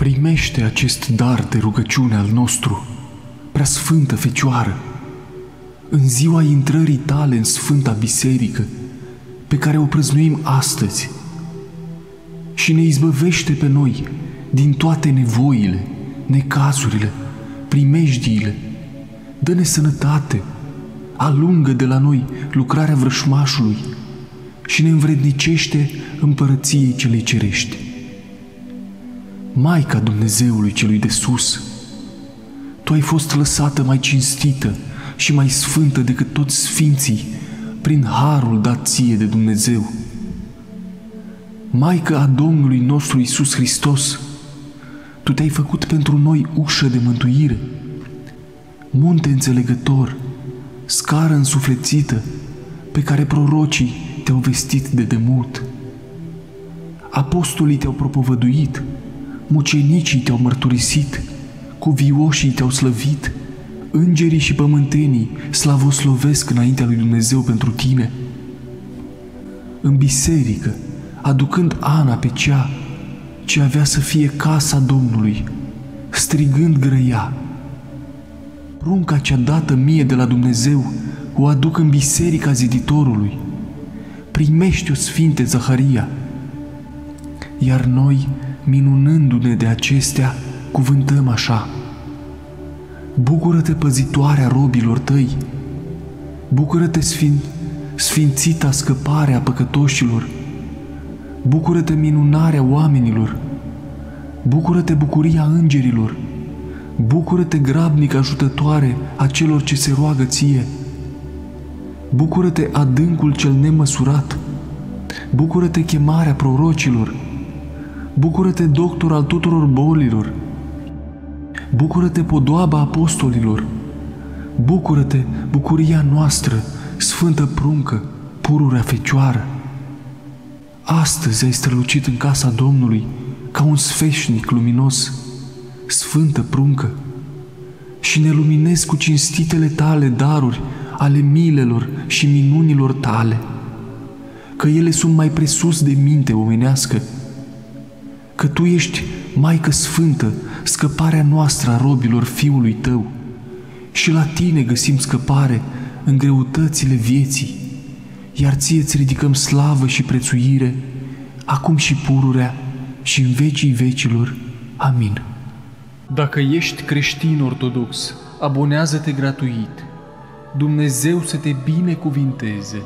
primește acest dar de rugăciune al nostru, prea sfântă Fecioară, în ziua intrării tale în Sfânta Biserică, pe care o prăznuim astăzi, și ne izbăvește pe noi din toate nevoile, necazurile, primejdiile. Dă-ne sănătate, alungă de la noi lucrarea vrășmașului și ne învrednicește împărăției celei cerești. Maica Dumnezeului celui de sus, Tu ai fost lăsată mai cinstită și mai sfântă decât toți sfinții prin harul dat ție de Dumnezeu. Maica a Domnului nostru Isus Hristos, Tu te-ai făcut pentru noi ușă de mântuire, munte înțelegător, scară însuflețită, pe care prorocii te-au vestit de demult. Apostolii te-au propovăduit, mucenicii te-au mărturisit, cuvioșii te-au slăvit, îngerii și pământenii slavoslovesc înaintea lui Dumnezeu pentru tine. În biserică, aducând Ana pe cea ce avea să fie casa Domnului, strigând grăia, Prunca cea dată mie de la Dumnezeu o aduc în biserica ziditorului. Primește-o, Sfinte Zaharia. Iar noi, minunându-ne de acestea, cuvântăm așa. Bucură-te, păzitoarea robilor tăi! Bucură-te, sfin, sfințita scăpare a păcătoșilor! Bucură-te, minunarea oamenilor! Bucură-te, bucuria îngerilor! Bucură-te, grabnic ajutătoare a celor ce se roagă ție! Bucură-te, adâncul cel nemăsurat! Bucură-te, chemarea prorocilor! Bucură-te, doctor al tuturor bolilor! Bucură-te, podoaba apostolilor! Bucură-te, bucuria noastră, sfântă pruncă, pururea fecioară! Astăzi ai strălucit în casa Domnului ca un sfeșnic luminos, sfântă pruncă, și ne luminezi cu cinstitele tale daruri ale milelor și minunilor tale, că ele sunt mai presus de minte omenească, că Tu ești Maică Sfântă, scăparea noastră a robilor Fiului Tău, și la Tine găsim scăpare în greutățile vieții, iar Ție îți ridicăm slavă și prețuire, acum și pururea și în vecii vecilor. Amin. Dacă ești creștin ortodox, abonează-te gratuit. Dumnezeu să te binecuvinteze!